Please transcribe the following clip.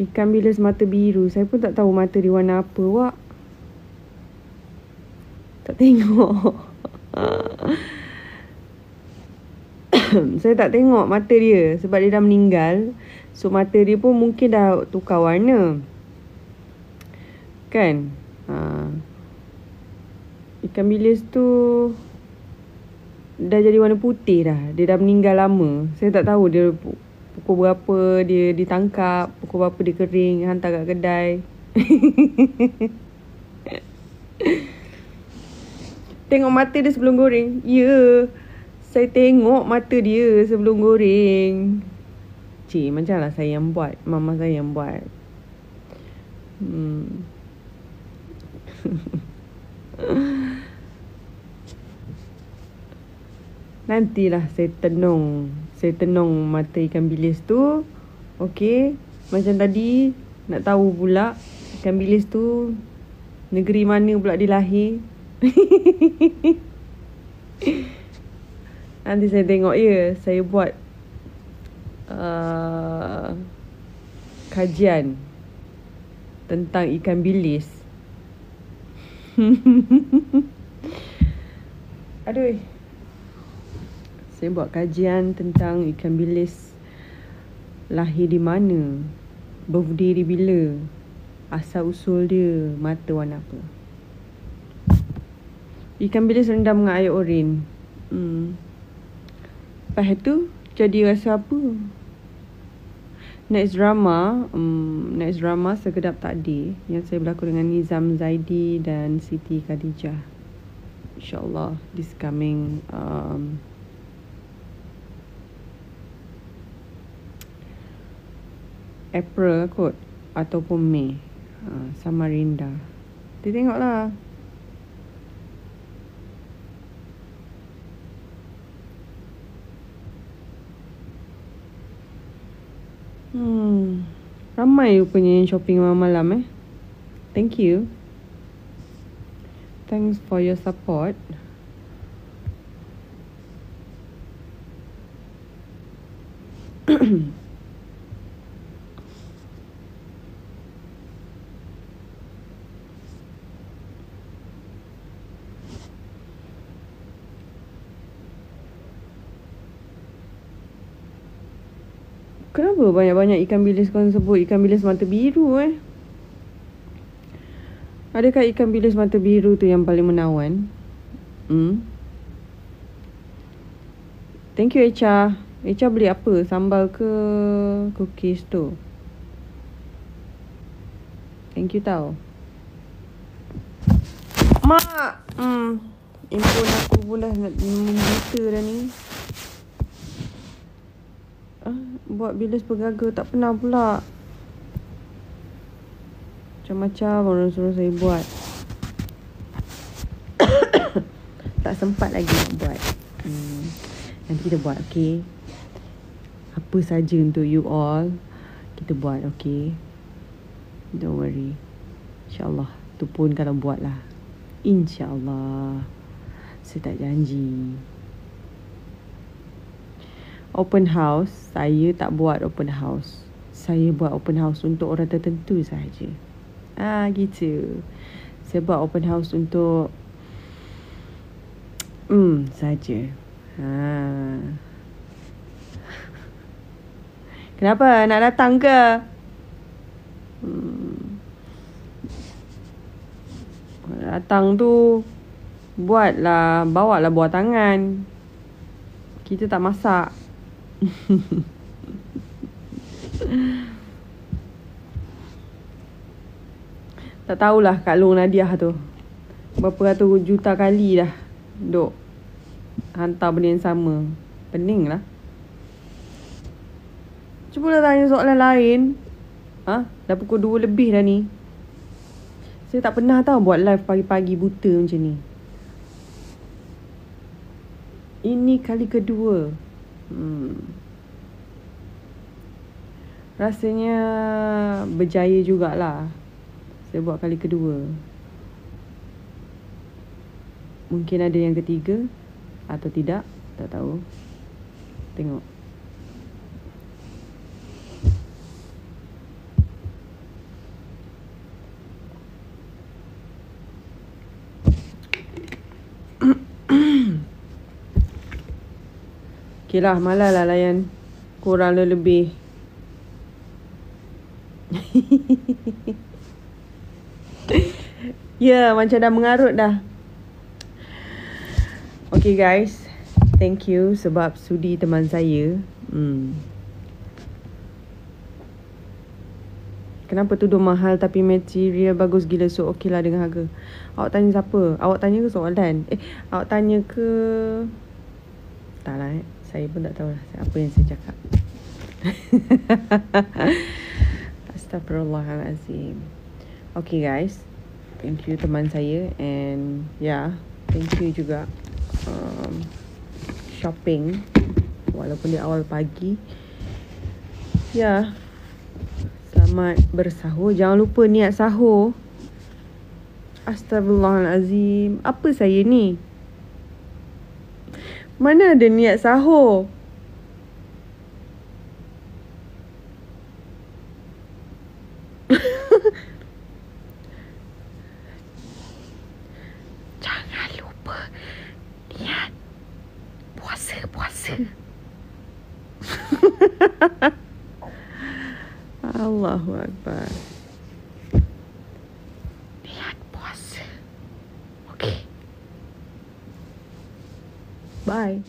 Ikan bilis mata biru. Saya pun tak tahu mata dia warna apa, Wak. Tak tengok. saya tak tengok mata dia sebab dia dah meninggal. So mata dia pun mungkin dah tukar warna. Kan? Ha. Ikan bilis tu dah jadi warna putih dah. Dia dah meninggal lama. Saya tak tahu dia pukul berapa dia ditangkap, pukul berapa dia kering, hantar kat kedai. tengok mata dia sebelum goreng. Ya. Yeah. Saya tengok mata dia sebelum goreng. Cik, macam lah saya yang buat. Mama saya yang buat. Hmm. Nantilah saya tenung Saya tenung mata ikan bilis tu. Okey. Macam tadi Nak tahu pula Ikan bilis tu Negeri mana pula dia lahir? Nanti saya tengok ya Saya buat uh, Kajian Tentang ikan bilis. Aduh saya buat kajian tentang ikan bilis lahir di mana, berdiri bila, asal usul dia, mata warna apa. Ikan bilis rendam dengan air oren. Hmm. Lepas tu, jadi rasa apa? Next drama, um, next drama Sekedap Takdir yang saya berlakon dengan Nizam Zaidi dan Siti Khadijah. InsyaAllah, this coming um, April kot ataupun Mei ha, Samarinda Kita tengoklah. Hmm Ramai rupanya yang shopping malam-malam eh. Thank you. Thanks for your support Kenapa banyak-banyak ikan bilis kau sebut ikan bilis mata biru eh? Adakah ikan bilis mata biru tu yang paling menawan? Hmm? Thank you Echa. Echa beli apa? Sambal ke cookies tu? Thank you tau. Mak! Hmm. Impun aku pun dah nak membuta dah ni buat bilis bergaga tak pernah pula. Macam-macam orang suruh saya buat. Tak sempat lagi nak buat. Hmm. nanti kita buat okay apa saja untuk you all kita buat okay don't worry. Insyaallah tu pun kalau buat lah insyaallah. Saya tak janji open house saya tak buat open house saya buat open house untuk orang tertentu saja ah gitu saya buat open house untuk hmm saja ha Kenapa nak datang ke? Hmm. Datang tu buatlah, bawalah buah tangan. Kita tak masak. tak tahulah Kak Long Nadiah tu. Berapa ratus juta kali dah Duk Hantar benda yang sama. Pening lah. Cuba lah tanya soalan lain. Ha? Dah pukul 2 lebih dah ni. Saya tak pernah tahu buat live pagi-pagi buta macam ni. Ini kali kedua Hmm. Rasanya berjaya jugalah Saya buat kali kedua. Mungkin ada yang ketiga Atau tidak Tak tahu. Tengok Okay lah, malah lah layan. Kurang lebih. ya, yeah, macam dah mengarut dah. Okay guys. Thank you sebab sudi teman saya. Hmm. Kenapa tudung mahal tapi material bagus gila so okey lah dengan harga. Awak tanya siapa? Awak tanya ke soalan? Eh, awak tanya ke... Tak lah eh. Saya pun tak tahu apa yang saya cakap. Astagfirullahalazim. Okay guys. Thank you teman saya and yeah, thank you juga um, shopping walaupun di awal pagi. Yeah. Selamat bersahur. Jangan lupa niat sahur. Astagfirullahalazim. Apa saya ni? Mana ada niat sahur? Jangan lupa niat puasa-puasa. Allahu Akbar. Bye.